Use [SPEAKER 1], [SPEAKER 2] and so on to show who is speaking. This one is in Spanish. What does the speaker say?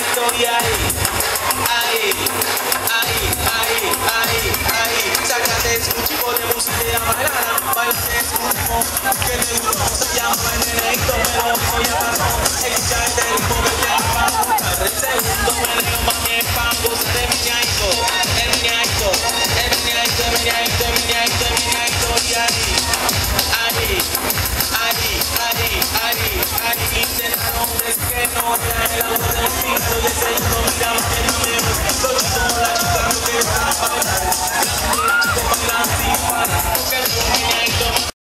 [SPEAKER 1] esto, ahí, ahí, ahí, ahí, ahí, ahí, sácate su tipo de música y a bailar, es un que me gusta,